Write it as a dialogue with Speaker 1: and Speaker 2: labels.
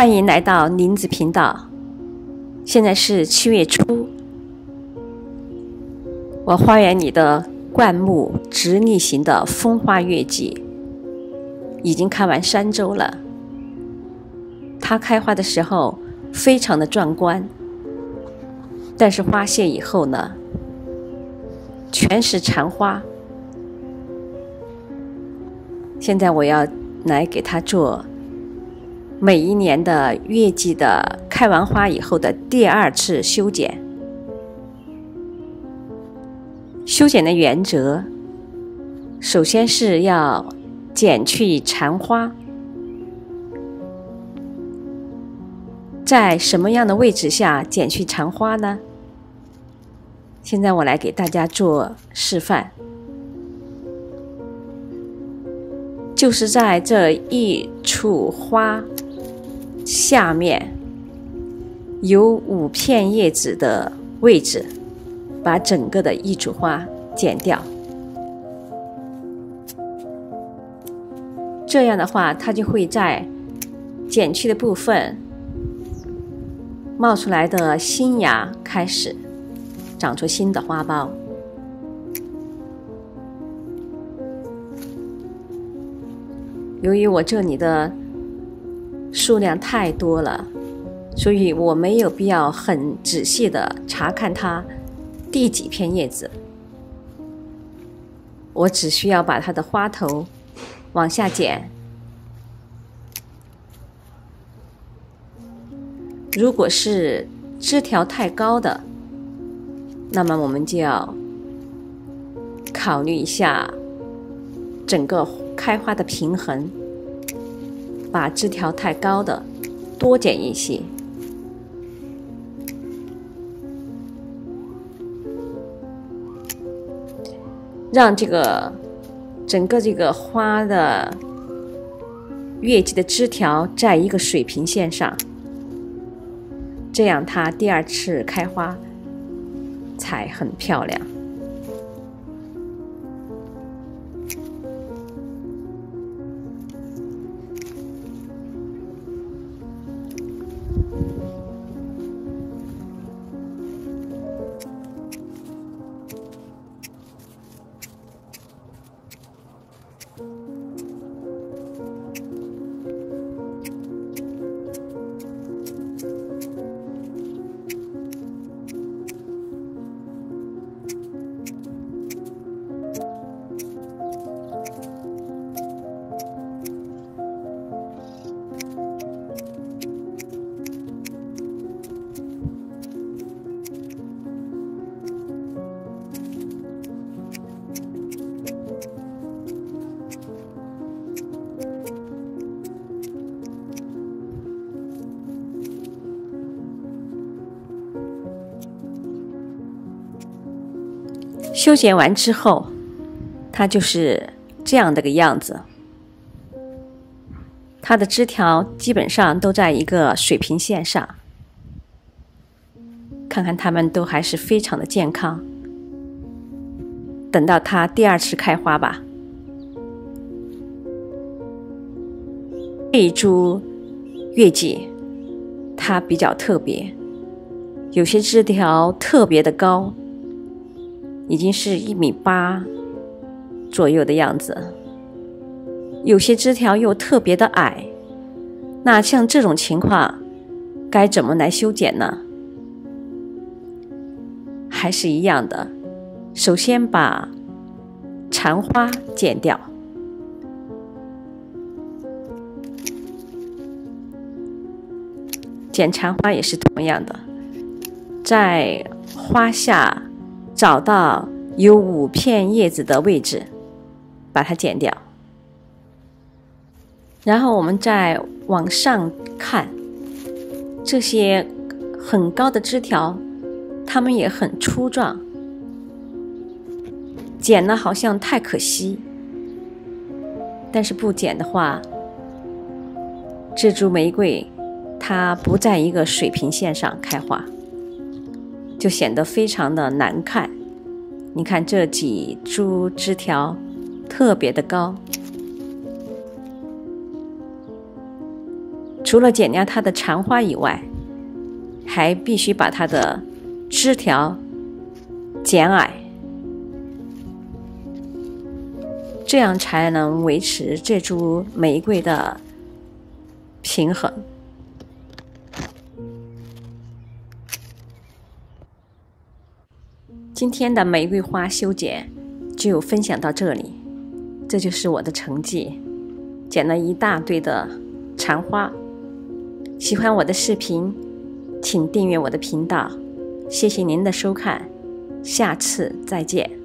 Speaker 1: 欢迎来到林子频道。现在是七月初，我花园里的灌木直立型的风花月季已经开完三周了。它开花的时候非常的壮观，但是花谢以后呢，全是残花。现在我要来给它做。每一年的月季的开完花以后的第二次修剪，修剪的原则，首先是要剪去残花，在什么样的位置下剪去残花呢？现在我来给大家做示范，就是在这一簇花。下面有五片叶子的位置，把整个的一株花剪掉。这样的话，它就会在剪去的部分冒出来的新芽开始长出新的花苞。由于我这里的。数量太多了，所以我没有必要很仔细的查看它第几片叶子。我只需要把它的花头往下剪。如果是枝条太高的，那么我们就要考虑一下整个开花的平衡。把枝条太高的多剪一些，让这个整个这个花的月季的枝条在一个水平线上，这样它第二次开花才很漂亮。修剪完之后，它就是这样的个样子。它的枝条基本上都在一个水平线上，看看它们都还是非常的健康。等到它第二次开花吧。这一株月季，它比较特别，有些枝条特别的高。已经是一米八左右的样子，有些枝条又特别的矮。那像这种情况，该怎么来修剪呢？还是一样的，首先把残花剪掉，剪残花也是同样的，在花下。找到有五片叶子的位置，把它剪掉。然后我们再往上看，这些很高的枝条，它们也很粗壮，剪了好像太可惜。但是不剪的话，这株玫瑰它不在一个水平线上开花。就显得非常的难看。你看这几株枝条特别的高，除了剪掉它的残花以外，还必须把它的枝条剪矮，这样才能维持这株玫瑰的平衡。今天的玫瑰花修剪就分享到这里，这就是我的成绩，剪了一大堆的残花。喜欢我的视频，请订阅我的频道，谢谢您的收看，下次再见。